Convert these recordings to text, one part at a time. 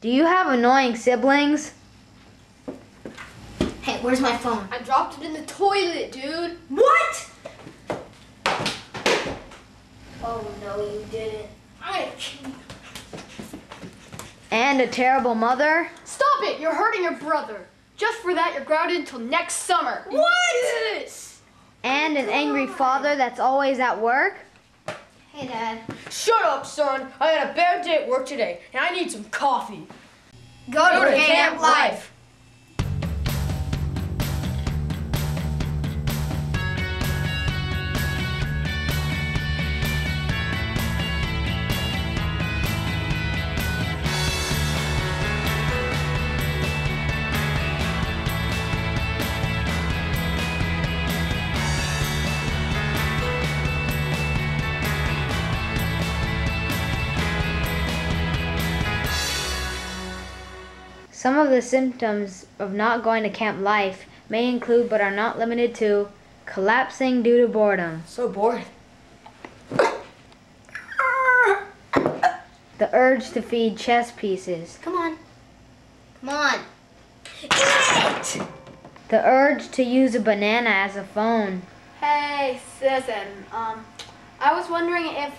Do you have annoying siblings? Hey, where's my phone? I dropped it in the toilet, dude. What? Oh no, you didn't. I'm gonna kill you. And a terrible mother? Stop it! You're hurting your brother. Just for that, you're grounded until next summer. What? Yes. And an angry father that's always at work? Hey, Dad. Shut up, son. I had a bad day at work today, and I need some coffee. Go, to, camp, life. Some of the symptoms of not going to Camp Life may include, but are not limited to, collapsing due to boredom, So bored. the urge to feed chess pieces, Come on. Come on. Eat it! the urge to use a banana as a phone, Hey, Susan. Um, I was wondering if.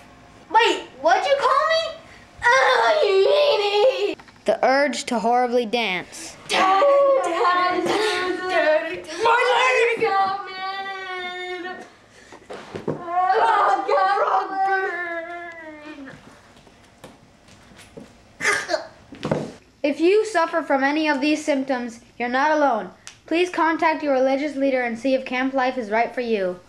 The urge to horribly dance, Dad, Dad, Dad, My leg! If you suffer from any of these symptoms, you're not alone. Please contact your religious leader and see if camp life is right for you.